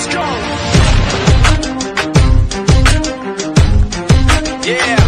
Let's go. Yeah.